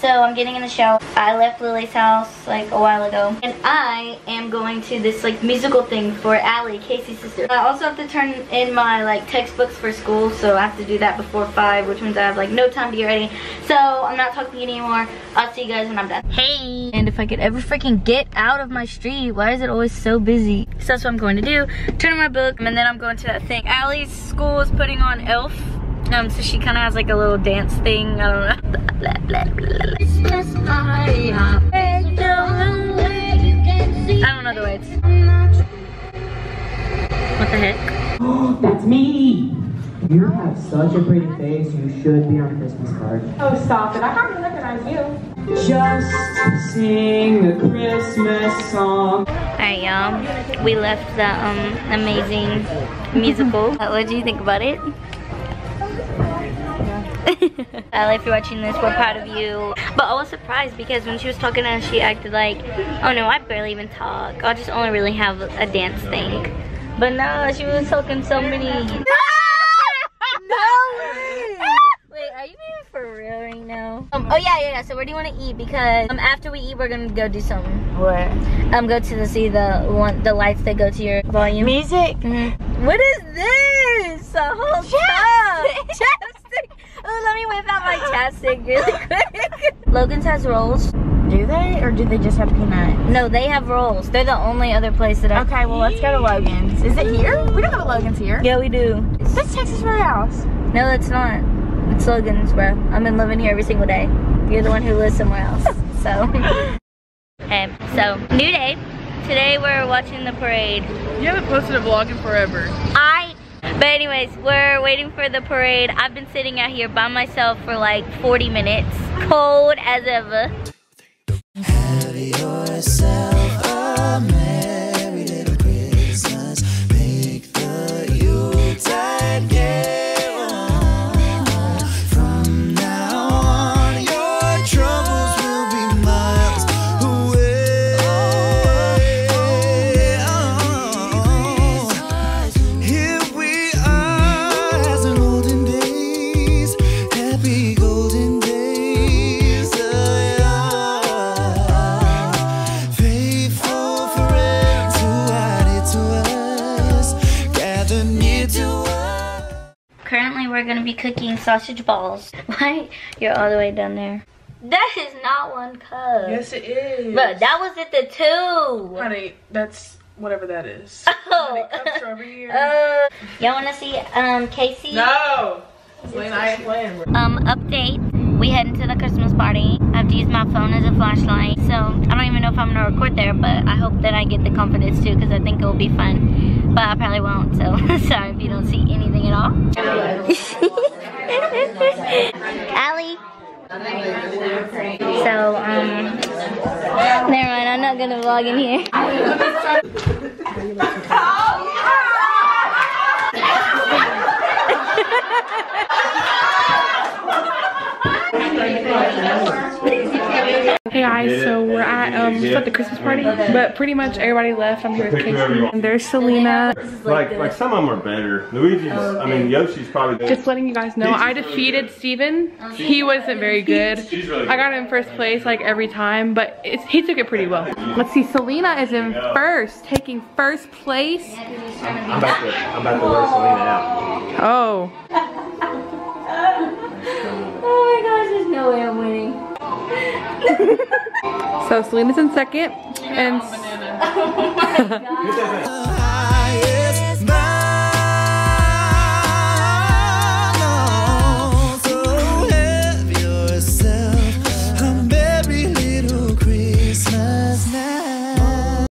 So I'm getting in the shower. I left Lily's house like a while ago. And I am going to this like musical thing for Allie, Casey's sister. I also have to turn in my like textbooks for school. So I have to do that before 5, which means I have like no time to get ready. So I'm not talking anymore. I'll see you guys when I'm done. Hey! And if I could ever freaking get out of my street, why is it always so busy? So that's what I'm going to do. Turn in my book and then I'm going to that thing. Allie's school is putting on ELF. Um, so she kind of has like a little dance thing. I don't know. Blah, blah, blah, I don't know the words. What the heck? That's me! You have such a pretty face. You should be on a Christmas card. Oh, stop it. I hardly recognize you. Just sing a Christmas song. Alright, y'all. We left the um amazing musical. What do you think about it? Allie, if you're watching this, we're proud of you. But I was surprised because when she was talking to us, she acted like, oh no, I barely even talk. I just only really have a dance thing. But no, she was talking so many. No! Wait, are you being for real right now? Um, oh yeah, yeah, yeah. So where do you want to eat? Because um, after we eat, we're gonna go do something. Where? Um, go to the see the one the lights that go to your volume. Music? Mhm. What is this? A whole chapstick. chapstick. Oh, let me whip out my chapstick really quick. Logan's has rolls. Do they? Or do they just have peanut? No, they have rolls. They're the only other place that I. Okay, well, let's go to Logan's. Is it here? We don't have a Logan's here. Yeah, we do. That's Texas Roadhouse. No, it's not. It's Logan's, bro. I've been living here every single day. You're the one who lives somewhere else. So. okay, so new day. Today we're watching the parade. You haven't posted a vlog in forever. I but anyways, we're waiting for the parade. I've been sitting out here by myself for like 40 minutes. Cold as ever. We're gonna be cooking sausage balls. Why? You're all the way down there. That is not one cup. Yes, it is. But that was at the two. Honey, that's whatever that is. Oh. Honey, cups are over here. Uh, y'all wanna see um Casey? no! Selena, I ain't playing. Um, update. We heading to the Christmas party. I have to use my phone as a flashlight. So I don't even know if I'm gonna record there, but I hope that I get the confidence too because I think it will be fun. But I probably won't, so sorry if you don't see anything at all. Allie. So, um, never mind, I'm not gonna vlog in here. Hey guys, so we're at um just at the Christmas party, but pretty much everybody left. I'm here with Casey, and there's Selena. Like, like some of them are better. Luigi's, I mean, Yoshi's probably Just letting you guys know, I defeated Steven. He wasn't very good. I got him in first place like every time, but it's, he took it pretty well. Let's see, Selena is in first, taking first place. I'm about to, I'm about to wear Selena out. Oh, Oh my gosh, there's no way I'm winning. So Selena's in second, and oh Higher